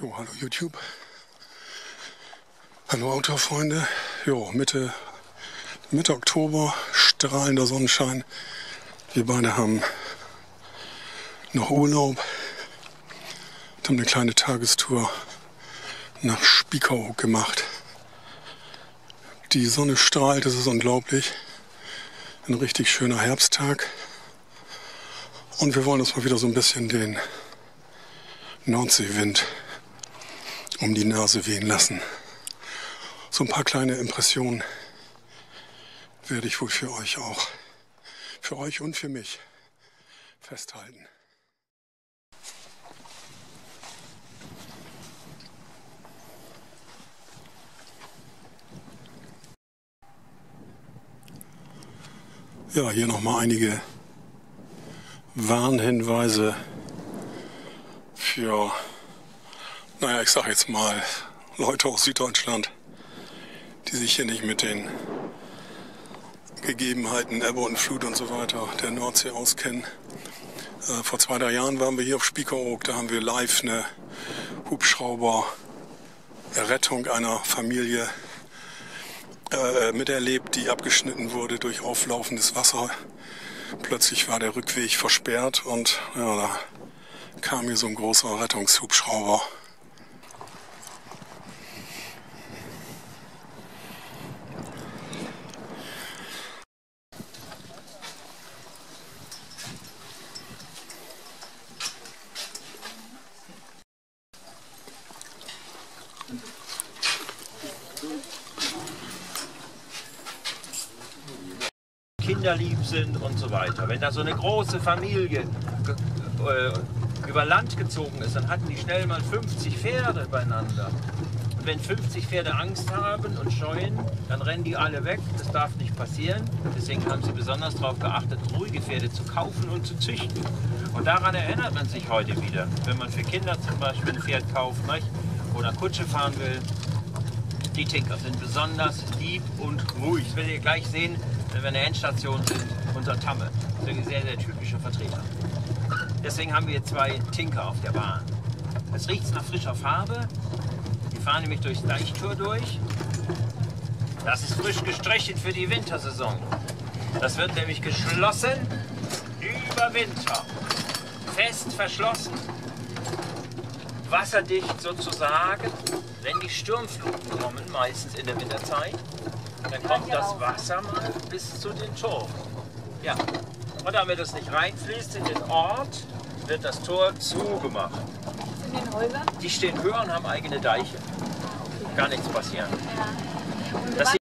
Jo, hallo YouTube. Hallo Autofreunde. Jo, Mitte, Mitte Oktober, strahlender Sonnenschein. Wir beide haben noch Urlaub und haben eine kleine Tagestour nach Spiekeroog gemacht. Die Sonne strahlt, es ist unglaublich. Ein richtig schöner Herbsttag. Und wir wollen uns mal wieder so ein bisschen den Nordseewind um die Nase wehen lassen. So ein paar kleine Impressionen werde ich wohl für euch auch, für euch und für mich festhalten. Ja, hier nochmal einige Warnhinweise für naja, ich sag jetzt mal, Leute aus Süddeutschland, die sich hier nicht mit den Gegebenheiten Ebbe und Flut und so weiter der Nordsee auskennen. Äh, vor zwei, drei Jahren waren wir hier auf Spiekeroog, da haben wir live eine Hubschrauber-Rettung einer Familie äh, miterlebt, die abgeschnitten wurde durch auflaufendes Wasser. Plötzlich war der Rückweg versperrt und ja, da kam hier so ein großer Rettungshubschrauber. Kinderlieb sind und so weiter. Wenn da so eine große Familie äh, über Land gezogen ist, dann hatten die schnell mal 50 Pferde beieinander. Und wenn 50 Pferde Angst haben und scheuen, dann rennen die alle weg. Das darf nicht passieren. Deswegen haben sie besonders darauf geachtet, ruhige Pferde zu kaufen und zu züchten. Und daran erinnert man sich heute wieder. Wenn man für Kinder zum Beispiel ein Pferd kauft nicht? oder Kutsche fahren will, die Tinker sind besonders lieb und ruhig. Das werdet ihr gleich sehen, wenn wir in der Endstation sind, unser Tamme. Das ist ein sehr, sehr typischer Vertreter. Deswegen haben wir zwei Tinker auf der Bahn. Es riecht nach frischer Farbe. Die fahren nämlich durchs Deichtor durch. Das ist frisch gestrichen für die Wintersaison. Das wird nämlich geschlossen über Winter. Fest verschlossen. Wasserdicht sozusagen. Wenn die Sturmfluten kommen, meistens in der Winterzeit, dann kommt das Wasser mal bis zu den Toren. Ja. Und damit es nicht reinfließt in den Ort, wird das Tor zugemacht. In den Häusern? Die stehen höher und haben eigene Deiche. Gar nichts passieren. Das ist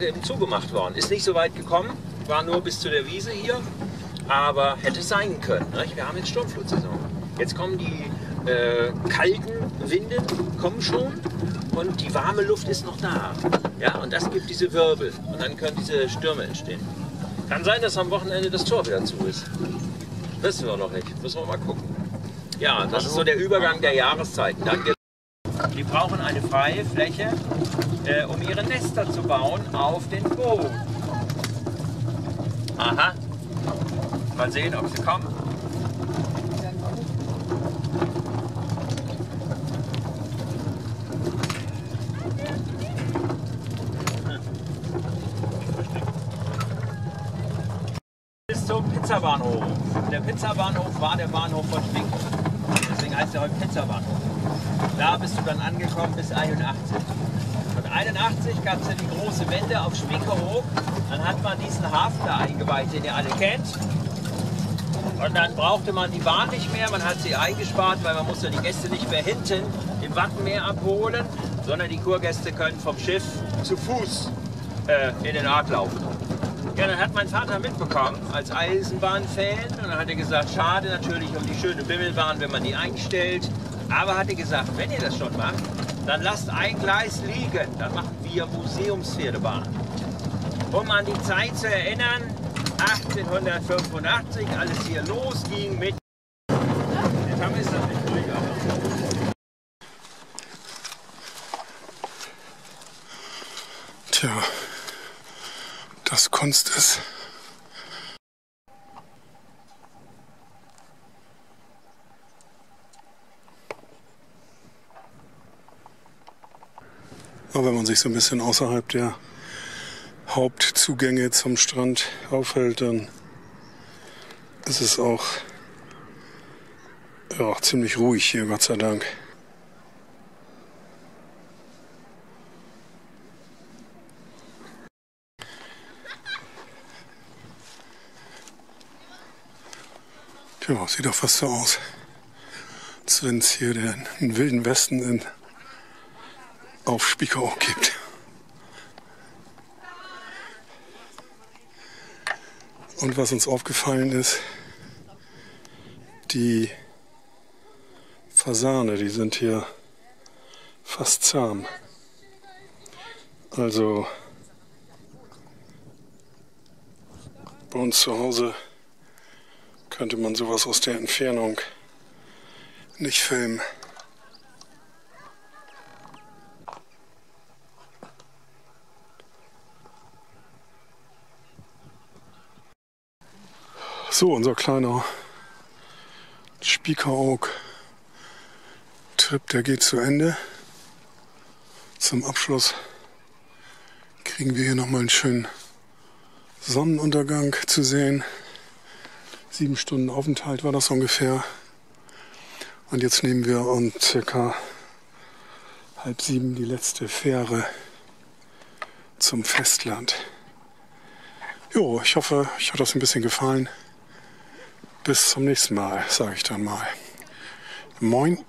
eben zugemacht worden. Ist nicht so weit gekommen, war nur bis zu der Wiese hier, aber hätte sein können. Nicht? Wir haben jetzt Sturmflutsaison. Jetzt kommen die äh, kalten Winde, kommen schon und die warme Luft ist noch da. Ja, und das gibt diese Wirbel und dann können diese Stürme entstehen. Kann sein, dass am Wochenende das Tor wieder zu ist. Wissen wir noch nicht. Müssen wir mal gucken. Ja, das ist so der Übergang der Jahreszeiten. Geht's die brauchen eine freie Fläche, äh, um ihre Nester zu bauen auf den Boden. Aha. Mal sehen, ob sie kommen. Pizzabahnhof. Der Pizzabahnhof war der Bahnhof von Schwinken. Deswegen heißt er heute Pizzabahnhof. Da bist du dann angekommen bis 81. Und 81 gab es ja die große Wende auf Schwinkeroog. Dann hat man diesen Hafen da eingeweiht, den ihr alle kennt. Und dann brauchte man die Bahn nicht mehr, man hat sie eingespart, weil man musste die Gäste nicht mehr hinten im Wattenmeer abholen, sondern die Kurgäste können vom Schiff zu Fuß äh, in den Ort laufen. Ja, dann hat mein Vater mitbekommen, als Eisenbahnfan, und dann hat er gesagt, schade natürlich um die schöne Bimmelbahn, wenn man die einstellt. Aber hat er gesagt, wenn ihr das schon macht, dann lasst ein Gleis liegen, dann machen wir Museumspferdebahn. Um an die Zeit zu erinnern, 1885, alles hier losging mit... Jetzt haben wir es dann nicht ruhiger. Tja, das Kunst ist. Aber wenn man sich so ein bisschen außerhalb der Hauptzugänge zum Strand aufhält, dann ist es auch ja, ziemlich ruhig hier, Gott sei Dank. Tja, sieht doch fast so aus, als wenn es hier den, den wilden Westen in, auf Spiekeroog gibt. Und was uns aufgefallen ist, die Fasane, die sind hier fast zahm. Also bei uns zu Hause könnte man sowas aus der Entfernung nicht filmen. So, unser kleiner Spiekeroog-Trip, der geht zu Ende. Zum Abschluss kriegen wir hier nochmal einen schönen Sonnenuntergang zu sehen. Sieben Stunden Aufenthalt war das ungefähr. Und jetzt nehmen wir um circa halb sieben die letzte Fähre zum Festland. Jo, ich hoffe, euch hat das ein bisschen gefallen. Bis zum nächsten Mal, sage ich dann mal. Moin.